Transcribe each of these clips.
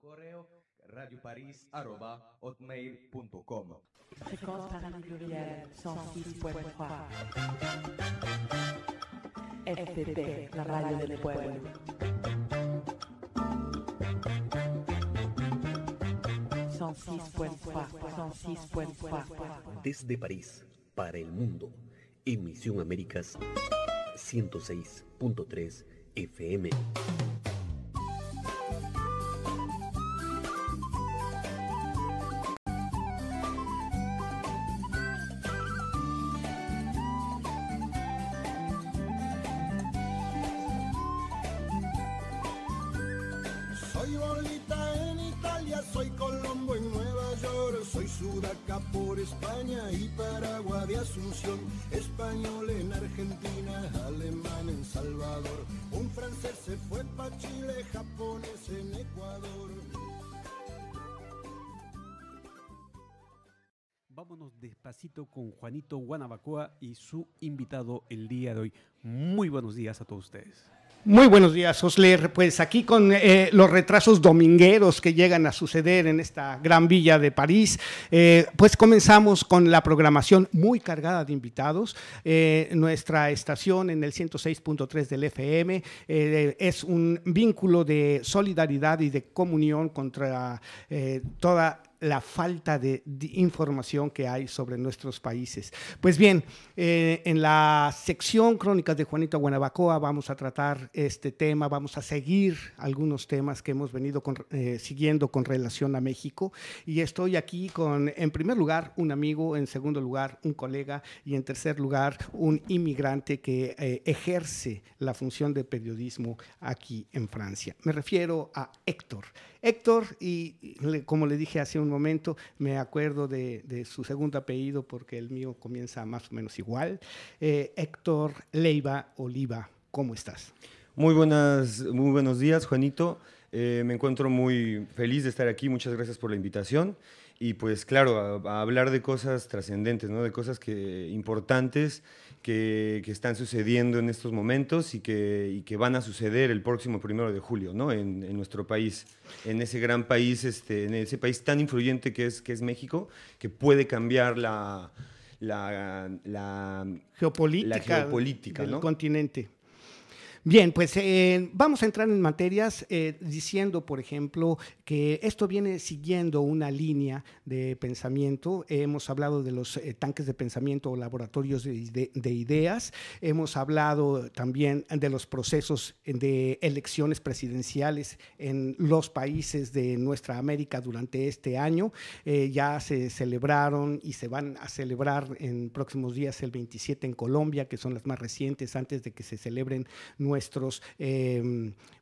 correo radioparis.hotmail.com. Fréquence Paris Pluriel 106.3. FPP, la radio del pueblo. Desde París, para el mundo, Emisión Américas 106.3 FM. Soy Colombo en Nueva York, soy Sudaca por España y Paraguay de Asunción, español en Argentina, alemán en Salvador, un francés se fue para Chile, japonés en Ecuador. Vámonos despacito con Juanito Guanabacoa y su invitado el día de hoy. Muy buenos días a todos ustedes. Muy buenos días, Osler. Pues aquí con eh, los retrasos domingueros que llegan a suceder en esta gran villa de París, eh, pues comenzamos con la programación muy cargada de invitados. Eh, nuestra estación en el 106.3 del FM es un vínculo de solidaridad y de comunión contra toda la falta de, información que hay sobre nuestros países. Pues bien, eh, en la sección Crónicas de Juanito Guanabacoa vamos a tratar este tema, vamos a seguir algunos temas que hemos venido eh, siguiendo con relación a México. Y estoy aquí con, en primer lugar, un amigo, en segundo lugar, un colega y en tercer lugar, un inmigrante que eh, ejerce la función de periodismo aquí en Francia. Me refiero a Héctor. Héctor, y y como le dije hace un momento, me acuerdo de, de su segundo apellido porque el mío comienza más o menos igual. Eh, Héctor Leiva Oliva, ¿cómo estás? Muy, buenas, muy buenos días, Juanito. Eh, me encuentro muy feliz de estar aquí. Muchas gracias por la invitación. Y pues claro, a, a hablar de cosas trascendentes, ¿no? de cosas que, importantes que, que están sucediendo en estos momentos y que, y que van a suceder el próximo primero de julio ¿no? en, en nuestro país, en ese gran país, este, en ese país tan influyente que es, que es México, que puede cambiar la, la, la Geopolítica, La geopolítica, del ¿no? continente. Bien, pues eh, vamos a entrar en materias eh, diciendo, por ejemplo, que esto viene siguiendo una línea de pensamiento. hemos hablado de los eh, tanques de pensamiento o laboratorios de, ide- de ideas. Hemos hablado también de los procesos de elecciones presidenciales en los países de nuestra América durante este año. Eh, ya se celebraron y se van a celebrar en próximos días el 27 en Colombia, que son las más recientes antes de que se celebren nuestros, eh,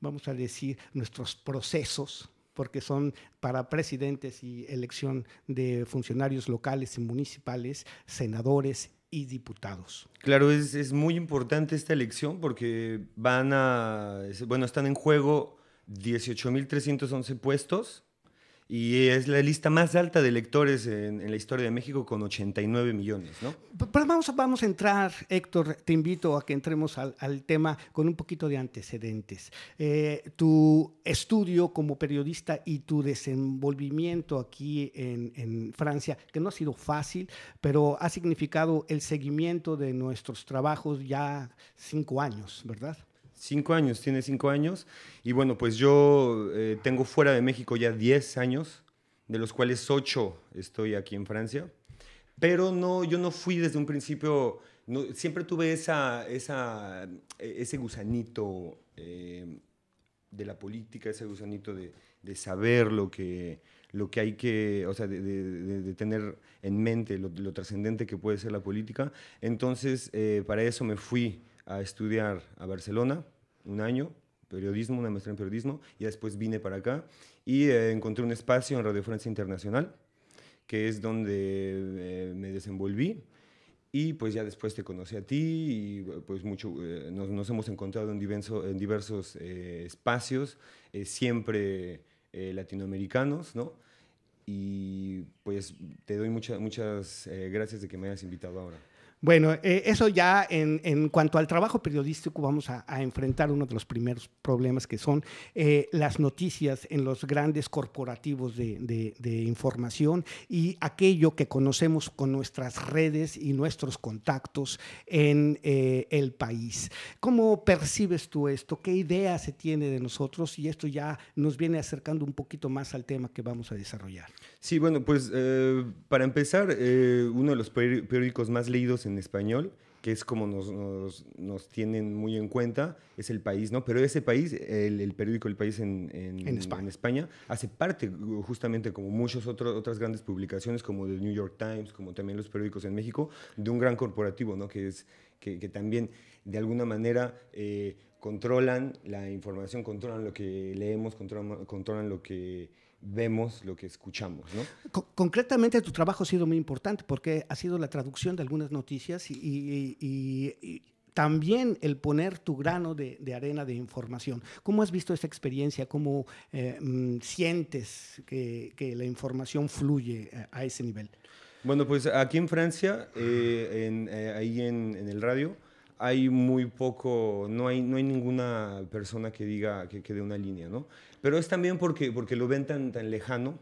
vamos a decir, nuestros procesos porque son para presidentes y elección de funcionarios locales y municipales, senadores y diputados. Claro, es, es muy importante esta elección porque van a, bueno, están en juego 18.311 puestos y es la lista más alta de electores en, la historia de México con 89 millones, ¿no? Pero vamos, vamos a entrar, Héctor, te invito a que entremos al, al tema con un poquito de antecedentes. Eh, tu estudio como periodista y tu desenvolvimiento aquí en, en Francia, que no ha sido fácil, pero ha significado el seguimiento de nuestros trabajos ya cinco años, ¿verdad? Cinco años, tiene cinco años. Y bueno, pues yo eh, tengo fuera de México ya 10 años, de los cuales ocho estoy aquí en Francia. Pero no, yo no fui desde un principio, no, siempre tuve esa, esa, ese gusanito eh, de la política, ese gusanito de, de saber lo que, lo que hay que, o sea, de- de- de tener en mente lo, lo trascendente que puede ser la política. Entonces, eh, para eso me fui a estudiar a Barcelona un año, periodismo, una maestría en periodismo, y después vine para acá y eh, encontré un espacio en Radio Francia Internacional, que es donde eh, me desenvolví. Y pues ya después te conocí a ti y pues mucho, eh, nos, nos hemos encontrado en, diverso- en diversos eh, espacios, eh, siempre eh, latinoamericanos, ¿no? Y pues te doy mucha- muchas gracias de que me hayas invitado ahora. Bueno, eh, eso ya en, cuanto al trabajo periodístico vamos a, enfrentar uno de los primeros problemas que son eh, las noticias en los grandes corporativos de, información y aquello que conocemos con nuestras redes y nuestros contactos en eh, el país. ¿Cómo percibes tú esto? ¿Qué idea se tiene de nosotros? Y esto ya nos viene acercando un poquito más al tema que vamos a desarrollar. Sí, bueno, pues para empezar, uno de los periódicos más leídos en en español, que es como nos, nos, nos, tienen muy en cuenta, es el país, ¿no? Pero ese país, el, el periódico El País en, en, en, España. en, España. hace parte, justamente como muchas otras grandes publicaciones, como el New York Times, como también los periódicos en México, de un gran corporativo, ¿no? Que, es, que, que también, de alguna manera, eh, controlan la información, controlan lo que leemos, controlan, controlan lo que vemos lo que escuchamos. ¿no? Con concretamente tu trabajo ha sido muy importante porque ha sido la traducción de algunas noticias y, y, y, y también el poner tu grano de, de, arena de información. ¿Cómo has visto esta experiencia? ¿Cómo eh, sientes que, que, la información fluye a, a, ese nivel? Bueno, pues aquí en Francia, eh, en, eh, ahí en, en el radio, hay muy poco, no hay, no hay ninguna persona que diga que quede una línea, ¿no? Pero es también porque, porque lo ven tan, tan lejano,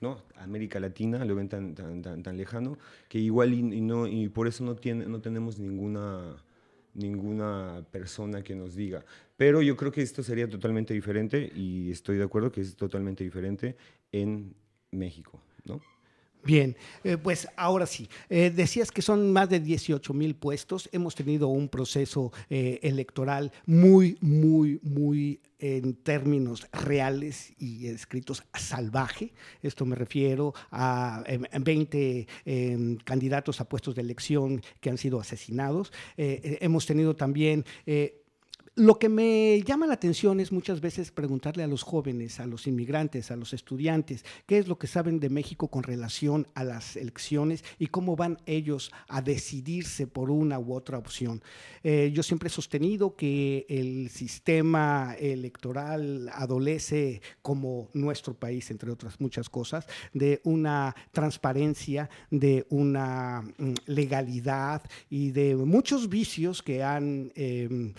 ¿no? América Latina lo ven tan, tan, tan, tan lejano, que igual y, y, no, y por eso no, tiene, no tenemos ninguna, ninguna persona que nos diga. Pero yo creo que esto sería totalmente diferente y estoy de acuerdo que es totalmente diferente en México, ¿no? Bien, eh, pues ahora sí, eh, decías que son más de 18 mil puestos, hemos tenido un proceso eh, electoral muy, muy, muy en términos reales y escritos salvaje. Esto me refiero a 20 eh, candidatos a puestos de elección que han sido asesinados. Hemos tenido también lo que me llama la atención es muchas veces preguntarle a los jóvenes, a los inmigrantes, a los estudiantes, qué es lo que saben de México con relación a las elecciones y cómo van ellos a decidirse por una u otra opción. Eh, yo siempre he sostenido que el sistema electoral adolece, como nuestro país, entre otras muchas cosas, de una transparencia, de una mm, legalidad y de muchos vicios que han... Eh,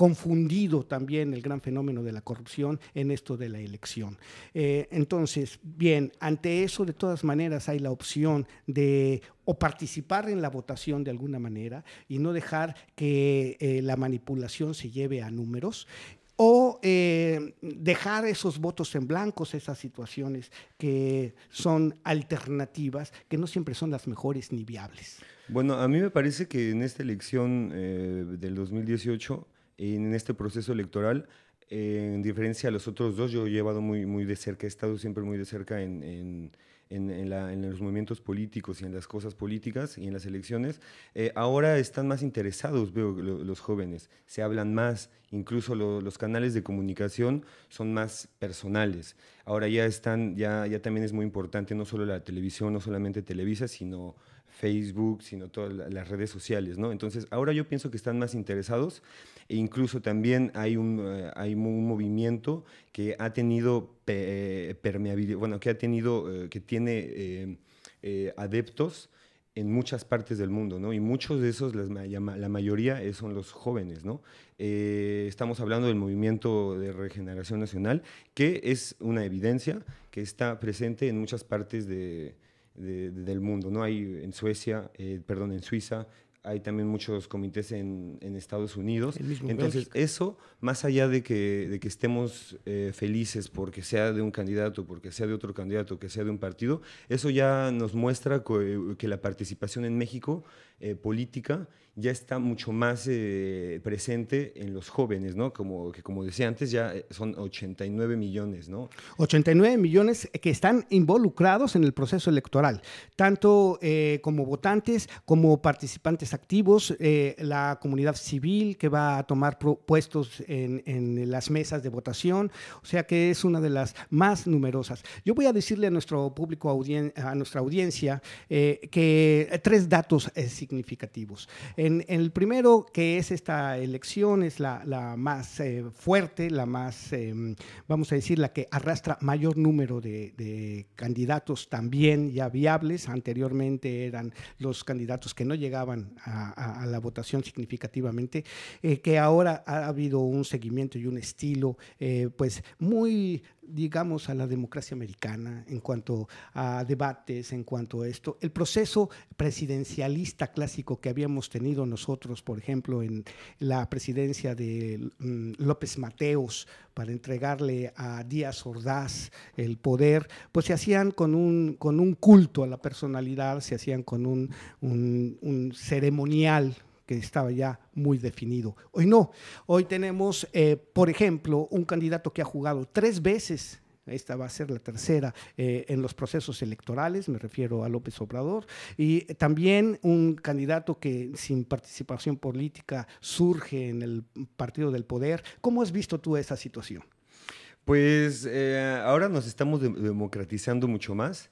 confundido también el gran fenómeno de la corrupción en esto de la elección. Eh, entonces, bien, ante eso de todas maneras hay la opción de o participar en la votación de alguna manera y no dejar que eh, la manipulación se lleve a números o eh, dejar esos votos en blancos, esas situaciones que son alternativas, que no siempre son las mejores ni viables. Bueno, a mí me parece que en esta elección del 2018 en este proceso electoral, eh, en diferencia a los otros dos, yo he llevado muy, muy de cerca, he estado siempre muy de cerca en, en, en, en la, los movimientos políticos y en las cosas políticas y en las elecciones. Eh, ahora están más interesados, veo, lo, los jóvenes, se hablan más, incluso lo, los canales de comunicación son más personales. Ahora ya están, ya, ya también es muy importante no solo la televisión, no solamente Televisa, sino Facebook, sino todas las redes sociales, ¿no? Entonces, ahora yo pienso que están más interesados e incluso también hay un, uh, hay un movimiento que ha tenido pe permeabilidad, bueno, que ha tenido, uh, que tiene eh, eh, adeptos en muchas partes del mundo, ¿no? Y muchos de esos, la mayoría son los jóvenes, ¿no? Eh, estamos hablando del movimiento de regeneración nacional, que es una evidencia que está presente en muchas partes de, de, de, del mundo, ¿no? Hay en Suecia, eh, perdón, en Suiza, hay también muchos comités en, en Estados Unidos. Entonces, eso, más allá de que, de que estemos eh, felices porque sea de un candidato, porque sea de otro candidato, que sea de un partido, eso ya nos muestra que, que la participación en México eh, política ya está mucho más eh, presente en los jóvenes, ¿no? Como, que como decía antes, ya son 89 millones, ¿no? 89 millones que están involucrados en el proceso electoral, tanto eh, como votantes, como participantes activos, eh, la comunidad civil que va a tomar puestos en, las mesas de votación, o sea que es una de las más numerosas. Yo voy a decirle a nuestro público, audien a nuestra audiencia, eh, que tres datos significativos. En, el primero, que es esta elección, es la, más eh, fuerte, la más, eh, vamos a decir, la que arrastra mayor número de, candidatos también ya viables. Anteriormente eran los candidatos que no llegaban a la votación significativamente, eh, que ahora ha habido un seguimiento y un estilo, eh, pues muy digamos, a la democracia americana en cuanto a debates, en cuanto a esto. El proceso presidencialista clásico que habíamos tenido nosotros, por ejemplo, en la presidencia de mm, López Mateos para entregarle a Díaz Ordaz el poder, pues se hacían con un, con un culto a la personalidad, se hacían con un, un- un ceremonial estaba ya muy definido. Hoy no, hoy tenemos, eh, por ejemplo, un candidato que ha jugado tres veces, esta va a ser la tercera eh, en los procesos electorales, me refiero a López Obrador, y también un candidato que sin participación política surge en el partido del poder. ¿Cómo has visto tú esa situación? Pues eh, ahora nos estamos de- democratizando mucho más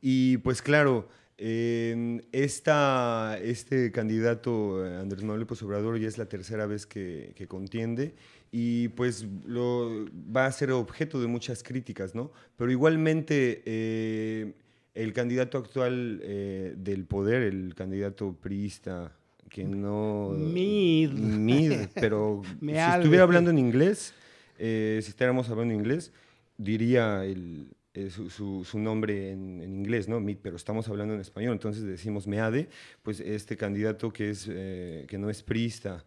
y pues claro, eh, esta- este candidato eh, Andrés Manuel López Obrador ya es la tercera vez que, que contiende y pues lo, va a ser objeto de muchas críticas, ¿no? Pero igualmente eh, el candidato actual eh, del poder, el candidato priista, que no... Mid. Mid, pero Me si estuviera hablando en inglés, eh, si estuviéramos hablando en inglés, diría el, eh, su, nombre en, inglés, ¿no? Pero estamos hablando en español, entonces decimos Meade, pues este candidato que, es, eh, que no es priista,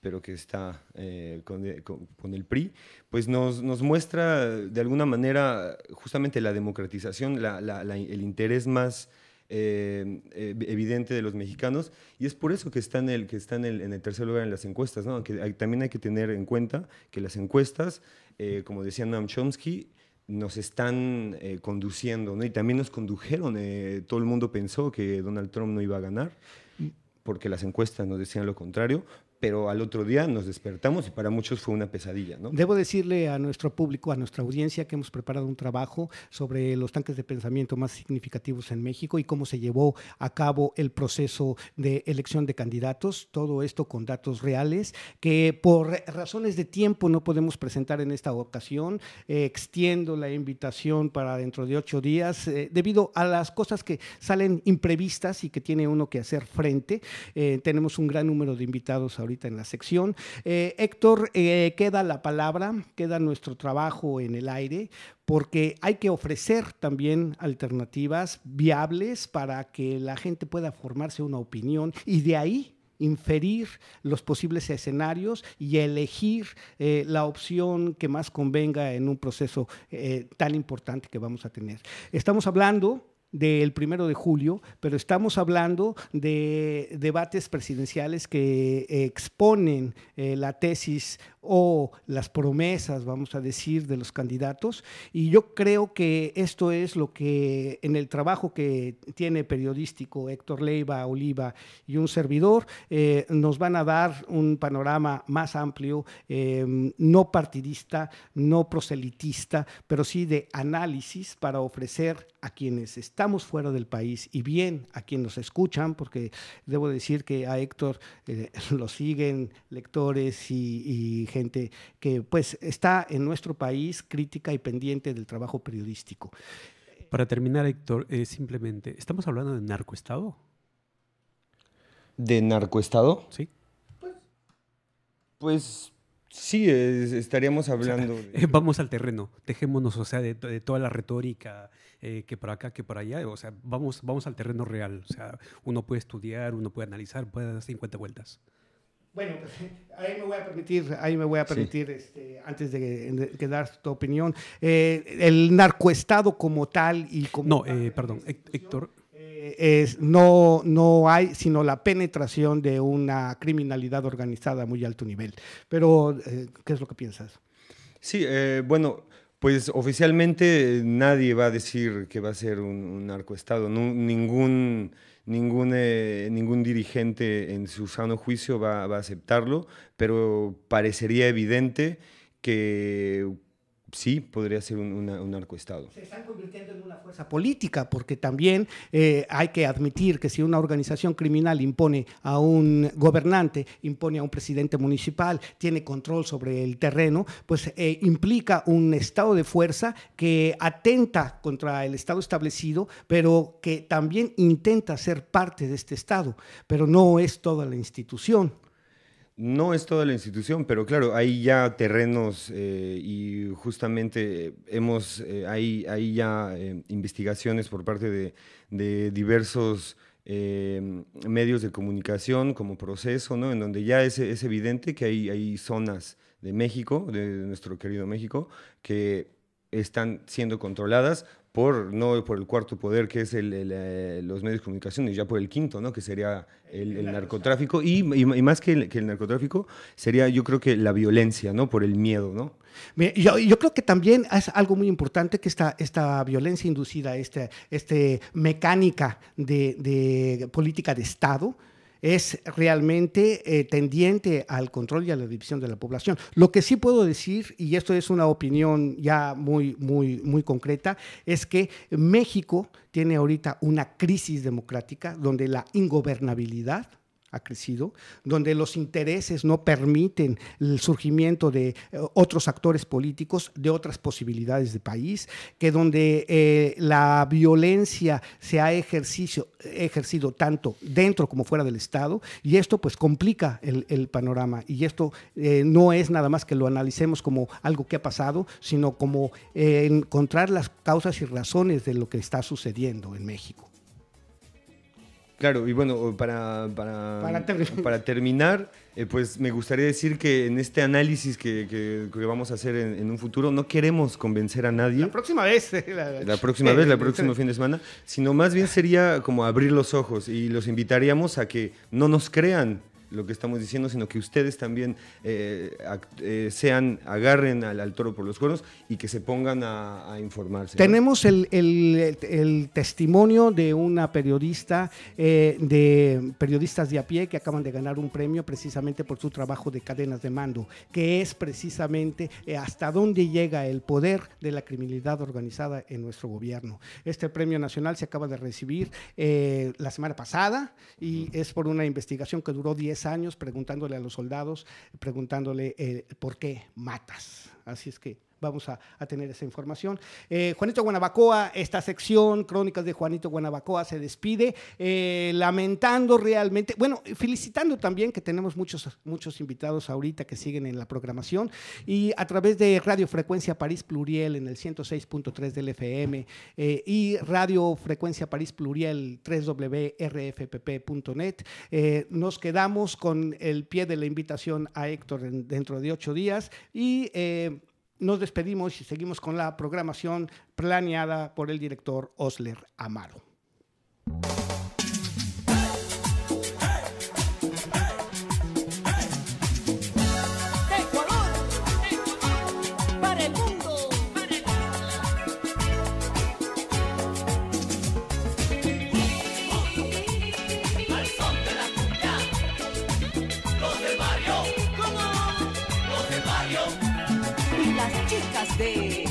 pero que está eh, con, de- con- el PRI, pues nos, nos muestra de alguna manera justamente la democratización, la- el interés más eh, eh, evidente de los mexicanos, y es por eso que está en el, que está en el, tercer lugar en las encuestas, ¿no? Aunque hay- también hay que tener en cuenta que las encuestas, eh, como decía Noam Chomsky, nos están eh, conduciendo, ¿no? Y también nos condujeron. eh, todo el mundo pensó que Donald Trump no iba a ganar, porque las encuestas nos decían lo contrario, pero al otro día nos despertamos y para muchos fue una pesadilla, ¿no? Debo decirle a nuestro público, a nuestra audiencia, que hemos preparado un trabajo sobre los tanques de pensamiento más significativos en México y cómo se llevó a cabo el proceso de elección de candidatos. Todo esto con datos reales que por razones de tiempo no podemos presentar en esta ocasión. Eh, extiendo la invitación para dentro de ocho días eh, debido a las cosas que salen imprevistas y que tiene uno que hacer frente. Eh, tenemos un gran número de invitados ahorita en la sección. Eh, Héctor, eh, queda la palabra, queda nuestro trabajo en el aire, porque hay que ofrecer también alternativas viables para que la gente pueda formarse una opinión y de ahí inferir los posibles escenarios y elegir eh, la opción que más convenga en un proceso tan importante que vamos a tener. Estamos hablando del primero de julio, pero estamos hablando de debates presidenciales que eh, exponen eh, la tesis o las promesas, vamos a decir, de los candidatos. Y yo creo que esto es lo que en el trabajo que tiene periodístico Héctor Leiva, Oliva y un servidor, eh, nos van a dar un panorama más amplio, eh, no partidista, no proselitista, pero sí de análisis para ofrecer a quienes estamos fuera del país y bien a quienes nos escuchan, porque debo decir que a Héctor eh, lo siguen lectores y, y gente que pues está en nuestro país crítica y pendiente del trabajo periodístico. Para terminar, Héctor, eh, simplemente, ¿estamos hablando de narcoestado? ¿De narcoestado? Sí. Pues sí, es- estaríamos hablando... de- vamos al terreno, dejémonos, o sea, de, de toda la retórica, eh, que por acá, que por allá, o sea, vamos, vamos al terreno real. O sea, uno puede estudiar, uno puede analizar, puede dar 50 vueltas. Bueno, pues, ahí me voy a permitir, ahí me voy a Sí. permitir, este, antes de, de- de dar tu opinión, eh, el narcoestado como tal y como No, eh, perdón, Héctor, eh, es, no, no hay sino la penetración de una criminalidad organizada a muy alto nivel. Pero, eh, ¿qué es lo que piensas? Sí, eh, bueno, pues oficialmente nadie va a decir que va a ser un, un narcoestado. Ningún, ningún, eh, ningún dirigente en su sano juicio va a aceptarlo, pero parecería evidente que sí podría ser un, una- un narcoestado. Se están convirtiendo en una fuerza política, porque también eh, hay que admitir que si una organización criminal impone a un gobernante, impone a un presidente municipal, tiene control sobre el terreno, pues eh, implica un estado de fuerza que atenta contra el estado establecido, pero que también intenta ser parte de este estado, pero no es toda la institución. No es toda la institución, pero claro, hay ya terrenos eh, y justamente hemos, eh, hay, ya eh, investigaciones por parte de, de diversos medios de comunicación como proceso, ¿no? En donde ya es, es evidente que hay, hay zonas de México, de nuestro querido México, que están siendo controladas por, no por el cuarto poder, que es el, eh, los medios de comunicación, y ya por el quinto, ¿no? que sería el, narcotráfico, y, más que el, narcotráfico, sería yo creo que la violencia, ¿no? por el miedo. ¿no? Yo, yo creo que también es algo muy importante que esta, esta violencia inducida, esta este mecánica de política de Estado, es realmente eh, tendiente al control y a la división de la población. Lo que sí puedo decir, y esto es una opinión ya muy, muy, muy concreta, es que México tiene ahorita una crisis democrática donde la ingobernabilidad ha crecido, donde los intereses no permiten el surgimiento de eh, otros actores políticos, de otras posibilidades de país, que donde eh, la violencia se ha ejercicio- ejercido tanto dentro como fuera del Estado, y esto pues complica el, panorama, y esto eh, no es nada más que lo analicemos como algo que ha pasado, sino como encontrar las causas y razones de lo que está sucediendo en México. Claro, y bueno, para, para, Para ter- para terminar, eh, pues me gustaría decir que en este análisis que, que- que vamos a hacer en, en un futuro, no queremos convencer a nadie. La próxima vez. eh, la- la próxima vez, la próximo fin de semana, sino más bien sería como abrir los ojos y los invitaríamos a que no nos crean lo que estamos diciendo, sino que ustedes también eh, eh, sean, agarren al, al toro por los cuernos y que se pongan a, a informarse. ¿no? Tenemos el, el- el testimonio de una periodista, eh, de periodistas de a pie que acaban de ganar un premio precisamente por su trabajo de cadenas de mando, que es precisamente hasta dónde llega el poder de la criminalidad organizada en nuestro gobierno. Este premio nacional se acaba de recibir la semana pasada y es por una investigación que duró 10 años preguntándole a los soldados, preguntándole eh, por qué matas. Así es que vamos a, a tener esa información. Eh, Juanito Guanabacoa, esta sección, Crónicas de Juanito Guanabacoa, se despide, eh, lamentando realmente, bueno, felicitando también que tenemos muchos, muchos invitados ahorita que siguen en la programación y a través de Radio Frecuencia París Pluriel en el 106.3 del FM eh, y Radio Frecuencia París Pluriel 3wrfpp.net, eh, nos quedamos con el pie de la invitación a Héctor en- dentro de ocho días y nos despedimos y seguimos con la programación planeada por el director Osler Amaro. dicas de